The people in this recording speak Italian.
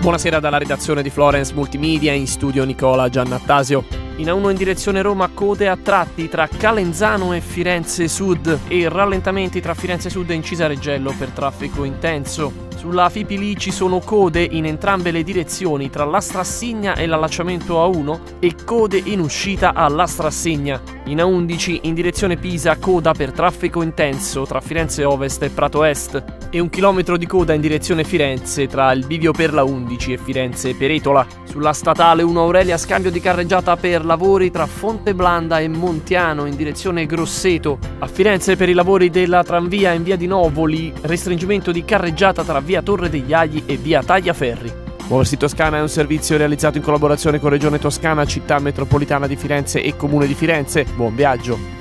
Buonasera dalla redazione di Florence Multimedia, in studio Nicola Giannattasio. In A1 in direzione Roma, code a tratti tra Calenzano e Firenze Sud e rallentamenti tra Firenze Sud e Incisa Reggello per traffico intenso. Sulla Fipili ci sono code in entrambe le direzioni tra la Strassigna e l'allacciamento A1 e code in uscita alla Strassigna. In A11 in direzione Pisa coda per traffico intenso tra Firenze Ovest e Prato Est e un chilometro di coda in direzione Firenze tra il bivio per la 11 e Firenze Peretola. Sulla statale 1 Aurelia scambio di carreggiata per lavori tra Fonte Blanda e Montiano in direzione Grosseto. A Firenze per i lavori della tranvia in via di Novoli restringimento di carreggiata tra via Torre degli Agli e via Tagliaferri. Muoversi Toscana è un servizio realizzato in collaborazione con Regione Toscana, Città Metropolitana di Firenze e Comune di Firenze. Buon viaggio!